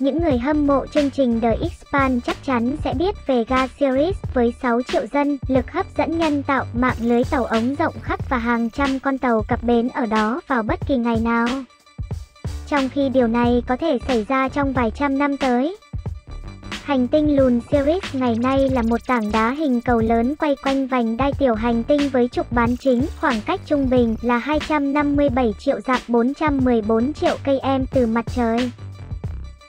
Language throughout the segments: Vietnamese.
những người hâm mộ chương trình The Expanse chắc chắn sẽ biết về ga Series với 6 triệu dân, lực hấp dẫn nhân tạo, mạng lưới tàu ống rộng khắp và hàng trăm con tàu cập bến ở đó vào bất kỳ ngày nào. Trong khi điều này có thể xảy ra trong vài trăm năm tới. Hành tinh lùn Ceres ngày nay là một tảng đá hình cầu lớn quay quanh vành đai tiểu hành tinh với trục bán chính, khoảng cách trung bình là 257 triệu dặm 414 triệu cây em từ mặt trời.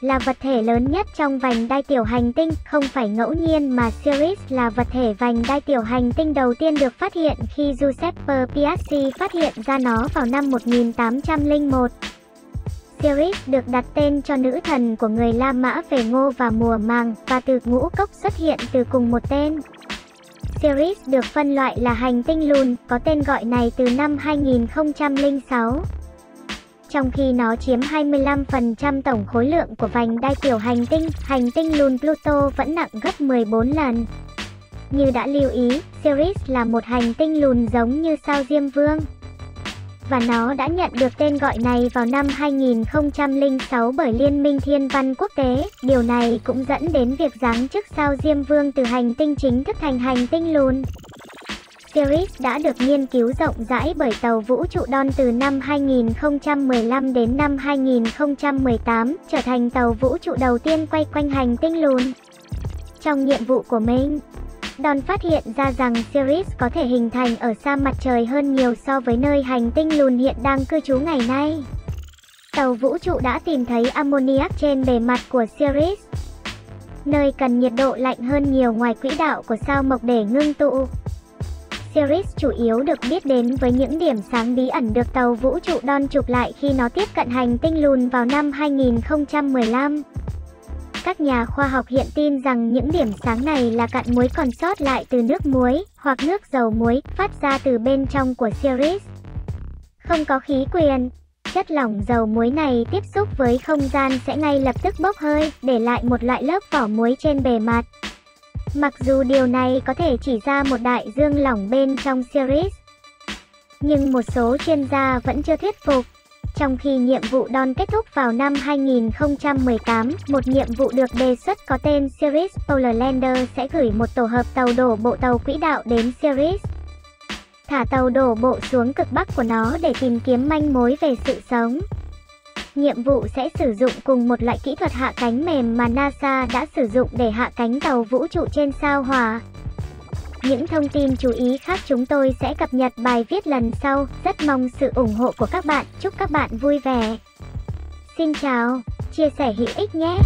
Là vật thể lớn nhất trong vành đai tiểu hành tinh, không phải ngẫu nhiên mà Sirius là vật thể vành đai tiểu hành tinh đầu tiên được phát hiện khi Giuseppe Piazzi phát hiện ra nó vào năm 1801. Sirius được đặt tên cho nữ thần của người La Mã về ngô và mùa màng, và từ ngũ cốc xuất hiện từ cùng một tên. Sirius được phân loại là hành tinh lùn, có tên gọi này từ năm 2006. Trong khi nó chiếm 25% tổng khối lượng của vành đai tiểu hành tinh, hành tinh lùn Pluto vẫn nặng gấp 14 lần. Như đã lưu ý, Ceres là một hành tinh lùn giống như sao Diêm Vương và nó đã nhận được tên gọi này vào năm 2006 bởi Liên minh Thiên văn Quốc tế. Điều này cũng dẫn đến việc giáng chức sao Diêm Vương từ hành tinh chính thức thành hành tinh lùn. Ceres đã được nghiên cứu rộng rãi bởi tàu vũ trụ Dawn từ năm 2015 đến năm 2018, trở thành tàu vũ trụ đầu tiên quay quanh hành tinh lùn. Trong nhiệm vụ của mình, Don phát hiện ra rằng Ceres có thể hình thành ở xa mặt trời hơn nhiều so với nơi hành tinh lùn hiện đang cư trú ngày nay. Tàu vũ trụ đã tìm thấy ammoniac trên bề mặt của Ceres, nơi cần nhiệt độ lạnh hơn nhiều ngoài quỹ đạo của sao mộc để ngưng tụ. Ceres chủ yếu được biết đến với những điểm sáng bí ẩn được tàu vũ trụ Don chụp lại khi nó tiếp cận hành tinh lùn vào năm 2015. Các nhà khoa học hiện tin rằng những điểm sáng này là cặn muối còn sót lại từ nước muối hoặc nước dầu muối phát ra từ bên trong của Ceres. Không có khí quyển, chất lỏng dầu muối này tiếp xúc với không gian sẽ ngay lập tức bốc hơi, để lại một loại lớp vỏ muối trên bề mặt. Mặc dù điều này có thể chỉ ra một đại dương lỏng bên trong Sirius, nhưng một số chuyên gia vẫn chưa thuyết phục. Trong khi nhiệm vụ Don kết thúc vào năm 2018, một nhiệm vụ được đề xuất có tên Ceres Polar Lander sẽ gửi một tổ hợp tàu đổ bộ tàu quỹ đạo đến Ceres. Thả tàu đổ bộ xuống cực bắc của nó để tìm kiếm manh mối về sự sống. Nhiệm vụ sẽ sử dụng cùng một loại kỹ thuật hạ cánh mềm mà NASA đã sử dụng để hạ cánh tàu vũ trụ trên sao Hỏa. Những thông tin chú ý khác chúng tôi sẽ cập nhật bài viết lần sau. Rất mong sự ủng hộ của các bạn. Chúc các bạn vui vẻ. Xin chào, chia sẻ hữu ích nhé.